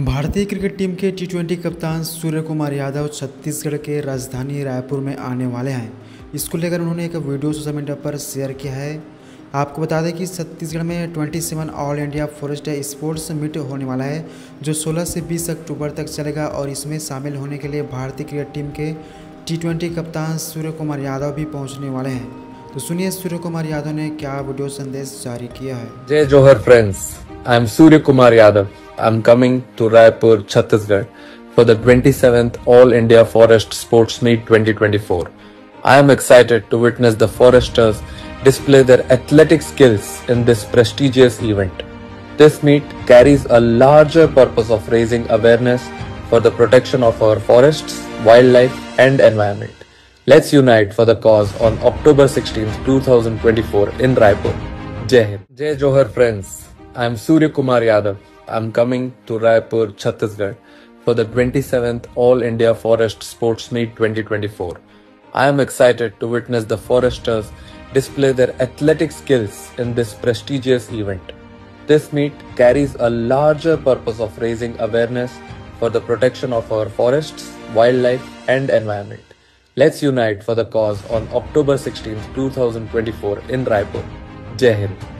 भारतीय cricket team के T twenty कप्तान सूर्य कुमार यादव छत्तीसगढ़ के राजधानी रायपुर में आने वाले हैं। इसको लेकर उन्होंने एक वीडियो सोशल मीडिया पर शेयर किया है। आपको बता दें कि छत्तीसगढ़ में 27 all India forest sports meet होने वाला है, जो 16 से 20 अक्टूबर तक चलेगा और इसमें शामिल होने के लिए भारतीय क्रिकेट टीम के टी ट्वेंटी कप्तान सूर्य कुमार यादव भी पहुँचने वाले हैं। तो सुनिए सूर्य कुमार यादव ने क्या वीडियो संदेश जारी किया है। Jai Johar friends, I am Surya Kumar Yadav. I am coming to Raipur, Chhattisgarh for the 27th All India Forest Sports Meet 2024. I am excited to witness the foresters display their athletic skills in this prestigious event. This meet carries a larger purpose of raising awareness for the protection of our forests, wildlife and environment. Let's unite for the cause on October 16, 2024 in Raipur. Jai Hind. Jai Johar friends. I am Surya Kumar Yadav. I am coming to Raipur, Chhattisgarh for the 27th All India Forest Sports Meet 2024. I am excited to witness the foresters display their athletic skills in this prestigious event. This meet carries a larger purpose of raising awareness for the protection of our forests, wildlife and environment. Let's unite for the cause on October 16, 2024 in Raipur. Jai Hind.